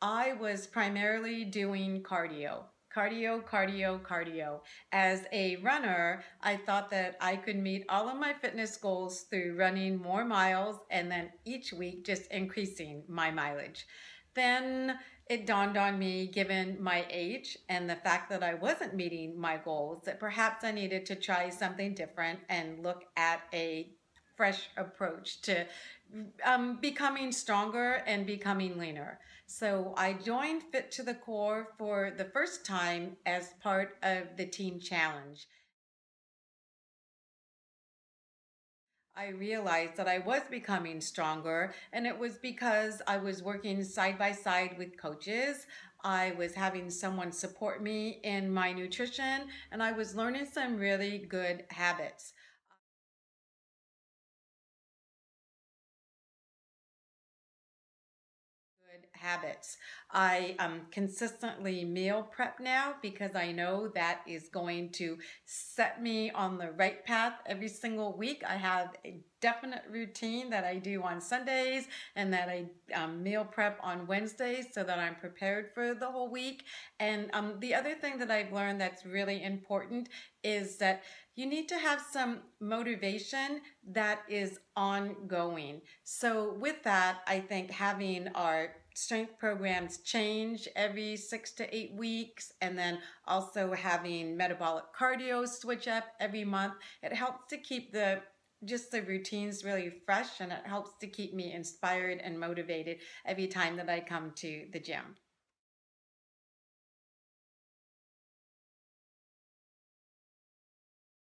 I was primarily doing cardio. Cardio, cardio, cardio. As a runner, I thought that I could meet all of my fitness goals through running more miles and then each week just increasing my mileage. Then it dawned on me, given my age and the fact that I wasn't meeting my goals, that perhaps I needed to try something different and look at a fresh approach to um, becoming stronger and becoming leaner. So I joined Fit to the Core for the first time as part of the Team Challenge. I realized that I was becoming stronger, and it was because I was working side by side with coaches. I was having someone support me in my nutrition, and I was learning some really good habits. Habits. I um, consistently meal prep now because I know that is going to set me on the right path every single week. I have a definite routine that I do on Sundays and that I um, meal prep on Wednesdays so that I'm prepared for the whole week. And um, the other thing that I've learned that's really important is that you need to have some motivation that is ongoing. So with that, I think having our strength programs change every six to eight weeks and then also having metabolic cardio switch up every month, it helps to keep the just the routines really fresh and it helps to keep me inspired and motivated every time that I come to the gym.